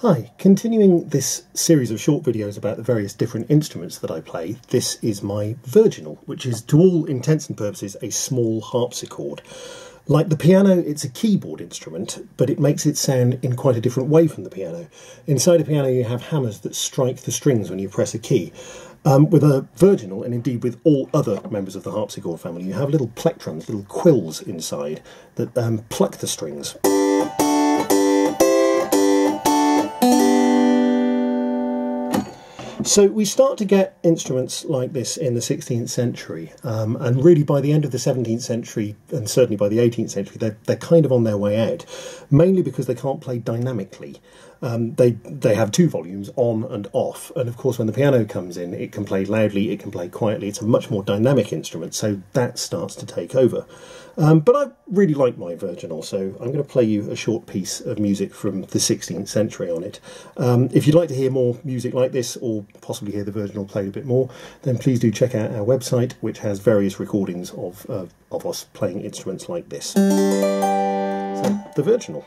Hi, continuing this series of short videos about the various different instruments that I play, this is my virginal, which is to all intents and purposes a small harpsichord. Like the piano, it's a keyboard instrument, but it makes it sound in quite a different way from the piano. Inside a piano, you have hammers that strike the strings when you press a key. Um, with a virginal, and indeed with all other members of the harpsichord family, you have little plectrons, little quills inside that um, pluck the strings. So we start to get instruments like this in the 16th century, um, and really by the end of the 17th century, and certainly by the 18th century, they're, they're kind of on their way out, mainly because they can't play dynamically. Um, they they have two volumes on and off, and of course when the piano comes in, it can play loudly, it can play quietly. It's a much more dynamic instrument, so that starts to take over. Um, but I really like my virginal, so I'm going to play you a short piece of music from the 16th century on it. Um, if you'd like to hear more music like this, or possibly hear the virginal played a bit more, then please do check out our website, which has various recordings of uh, of us playing instruments like this. So, the virginal.